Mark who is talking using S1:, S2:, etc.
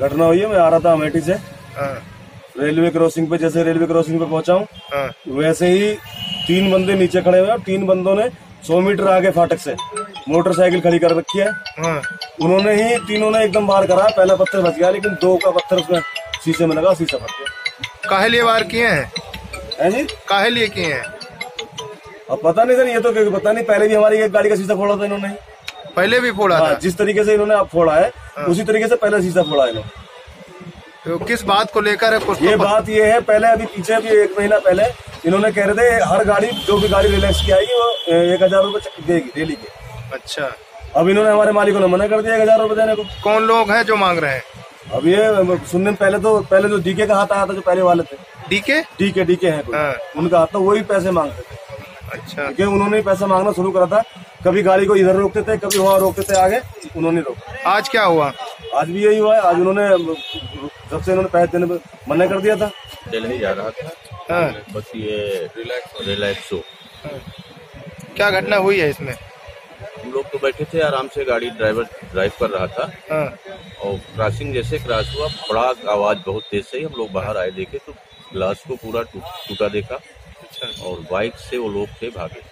S1: घटना हुई है मैं आ रहा था अमेठी से।
S2: हाँ,
S1: रेलवे क्रॉसिंग पे जैसे रेलवे क्रॉसिंग पे पहुँचा हूँ
S2: हाँ,
S1: वैसे ही तीन बंदे नीचे खड़े हुए और तीन बंदों ने सौ मीटर आगे फाटक से मोटरसाइकिल खड़ी कर रखी है।
S2: हाँ,
S1: उन्होंने ही तीनों ने एकदम बार करा पहला पत्थर बच गया लेकिन दो का पत्थर उसमें शीशे में लगा शीशा फट गया।
S2: काहे लिए वार किए हैं?
S1: है जी?
S2: काहे लिए किए हैं?
S1: अब पता नहीं सर ये तो क्योंकि पता नहीं पहले भी हमारी एक गाड़ी का शीशा फोड़ा था इन्होंने।
S2: पहले भी फोड़ा
S1: हाँ,
S2: था?
S1: जिस तरीके से इन्होंने अब फोड़ा है उसी तरीके से पहले शीशा फोड़ा है इन्होंने।
S2: तो किस बात को लेकर है कुछ
S1: ये
S2: तो
S1: बात ये है पहले अभी पीछे भी एक महीना पहले इन्होंने कह रहे थे हर गाड़ी जो भी गाड़ी रिलैक्स की आएगी वो एक हज़ार रूपए देगी डेली के।
S2: अच्छा।
S1: अब इन्होंने हमारे मालिकों ने मना कर दिया एक हज़ार रूपए देने को।
S2: कौन लोग हैं जो मांग रहे हैं?
S1: अब ये सुनने में पहले तो पहले जो डीके का हाथ आया था जो पहले वाले थे।
S2: डीके
S1: डीके डीके है
S2: हाँ।
S1: उनका हाथ था वही पैसे मांगते थे।
S2: अच्छा।
S1: क्योंकि उन्होंने पैसा मांगना शुरू करा था। कभी गाड़ी को इधर रोकते थे कभी वहाँ रोकते थे आगे उन्होंने रोका।
S2: आज क्या हुआ?
S1: आज भी यही हुआ है। आज उन्होंने जब से इन्होंने पैसे देने में मना कर दिया था।
S3: दिल्ली जा रहा था।
S2: हाँ,
S3: बस ये रिलैक्स रिलैक्सो
S2: क्या घटना हुई है इसमें?
S3: हम लोग तो बैठे थे आराम से गाड़ी ड्राइवर ड्राइव कर रहा था।
S2: हाँ,
S3: और क्रॉसिंग जैसे क्रॉस हुआ बड़ा आवाज़ बहुत तेज से ही हम लोग बाहर आए देखे तो ग्लास को पूरा टूटा देखा। और बाइक से वो लोग थे भागे।